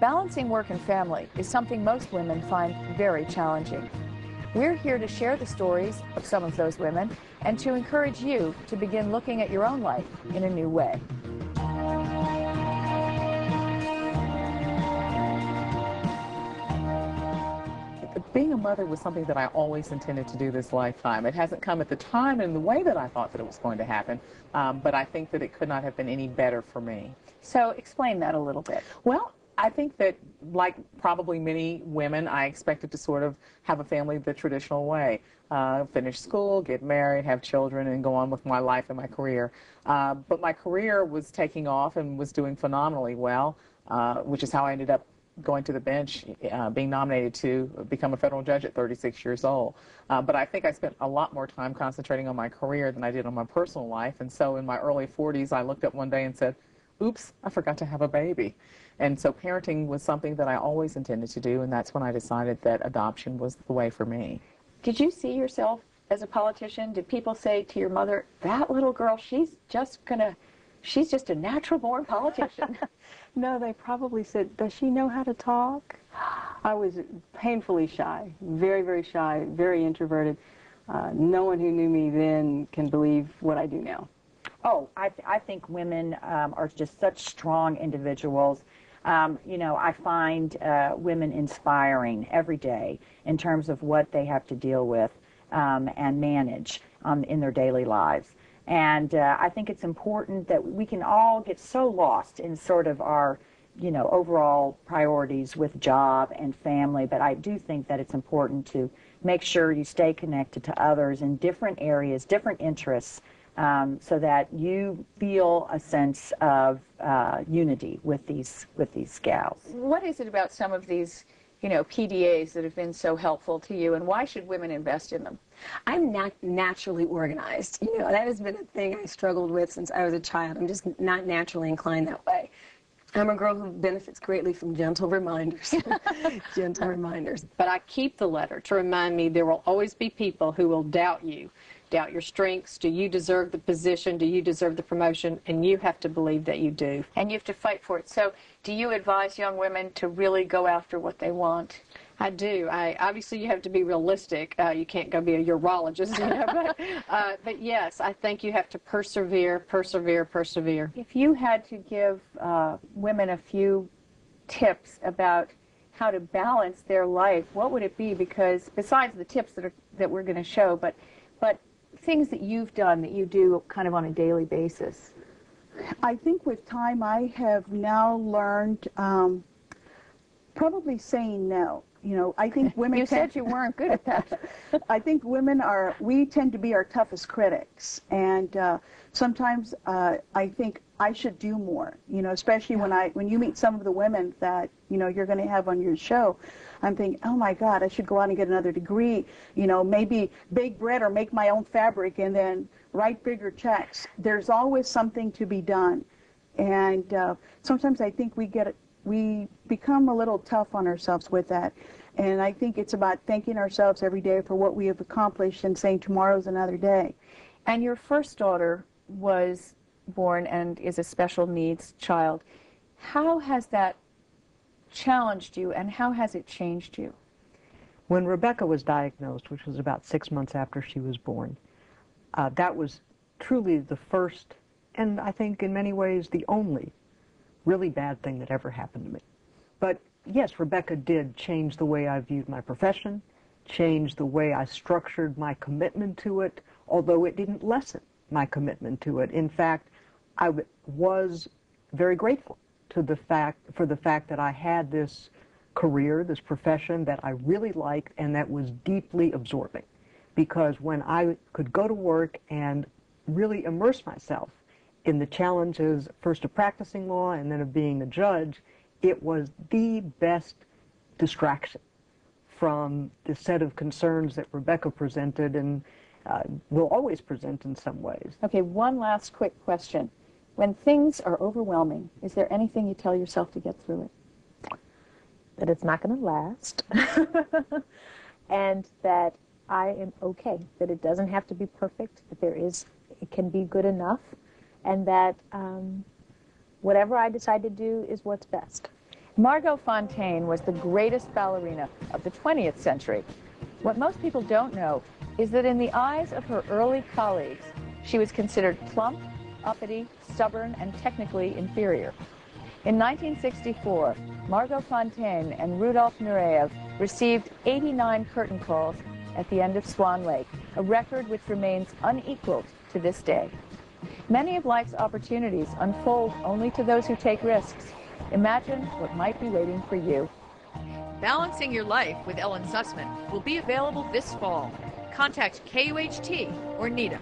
Balancing work and family is something most women find very challenging. We're here to share the stories of some of those women and to encourage you to begin looking at your own life in a new way. being a mother was something that I always intended to do this lifetime. It hasn't come at the time and the way that I thought that it was going to happen, um, but I think that it could not have been any better for me. So explain that a little bit. Well, I think that, like probably many women, I expected to sort of have a family the traditional way. Uh, finish school, get married, have children, and go on with my life and my career. Uh, but my career was taking off and was doing phenomenally well, uh, which is how I ended up going to the bench, uh, being nominated to become a federal judge at 36 years old. Uh, but I think I spent a lot more time concentrating on my career than I did on my personal life. And so in my early 40s, I looked up one day and said, oops, I forgot to have a baby. And so parenting was something that I always intended to do, and that's when I decided that adoption was the way for me. Did you see yourself as a politician? Did people say to your mother, that little girl, she's just going to, she's just a natural born politician? No, they probably said, does she know how to talk? I was painfully shy, very, very shy, very introverted. Uh, no one who knew me then can believe what I do now. Oh, I, th I think women um, are just such strong individuals. Um, you know, I find uh, women inspiring every day in terms of what they have to deal with um, and manage um, in their daily lives. And uh, I think it's important that we can all get so lost in sort of our, you know, overall priorities with job and family. But I do think that it's important to make sure you stay connected to others in different areas, different interests, um, so that you feel a sense of uh, unity with these with these gals. What is it about some of these, you know, PDAs that have been so helpful to you, and why should women invest in them? I'm not naturally organized. You know, that has been a thing I struggled with since I was a child. I'm just not naturally inclined that way. I'm a girl who benefits greatly from gentle reminders. gentle reminders. But I keep the letter to remind me there will always be people who will doubt you, doubt your strengths. Do you deserve the position? Do you deserve the promotion? And you have to believe that you do. And you have to fight for it. So, do you advise young women to really go after what they want? I do. I obviously you have to be realistic. Uh, you can't go be a urologist, you know. but, uh, but yes, I think you have to persevere, persevere, persevere. If you had to give uh, women a few tips about how to balance their life, what would it be? Because besides the tips that are that we're going to show, but but things that you've done that you do kind of on a daily basis. I think with time, I have now learned um, probably saying no. You know, I think women. you said you weren't good at that. I think women are. We tend to be our toughest critics, and uh, sometimes uh, I think I should do more. You know, especially when I when you meet some of the women that you know you're going to have on your show. I'm thinking, oh my God, I should go out and get another degree. You know, maybe bake bread or make my own fabric, and then write bigger checks. There's always something to be done, and uh, sometimes I think we get we become a little tough on ourselves with that. And I think it's about thanking ourselves every day for what we have accomplished and saying tomorrow's another day. And your first daughter was born and is a special needs child. How has that challenged you and how has it changed you? When Rebecca was diagnosed, which was about six months after she was born, uh, that was truly the first and I think in many ways the only really bad thing that ever happened to me. But yes, Rebecca did change the way I viewed my profession, change the way I structured my commitment to it, although it didn't lessen my commitment to it. In fact, I was very grateful to the fact for the fact that I had this career, this profession that I really liked and that was deeply absorbing. Because when I could go to work and really immerse myself in the challenges, first of practicing law and then of being a judge, it was the best distraction from the set of concerns that Rebecca presented and uh, will always present in some ways. Okay, one last quick question. When things are overwhelming, is there anything you tell yourself to get through it? That it's not going to last. and that I am okay, that it doesn't have to be perfect, that there is, it can be good enough, and that um, whatever I decide to do is what's best. Margot Fonteyn was the greatest ballerina of the 20th century. What most people don't know is that in the eyes of her early colleagues, she was considered plump, uppity, stubborn, and technically inferior. In 1964, Margot Fonteyn and Rudolf Nureyev received 89 curtain calls at the end of Swan Lake, a record which remains unequaled to this day. Many of life's opportunities unfold only to those who take risks. Imagine what might be waiting for you. Balancing Your Life with Ellen Susman will be available this fall. Contact KUHT or NETA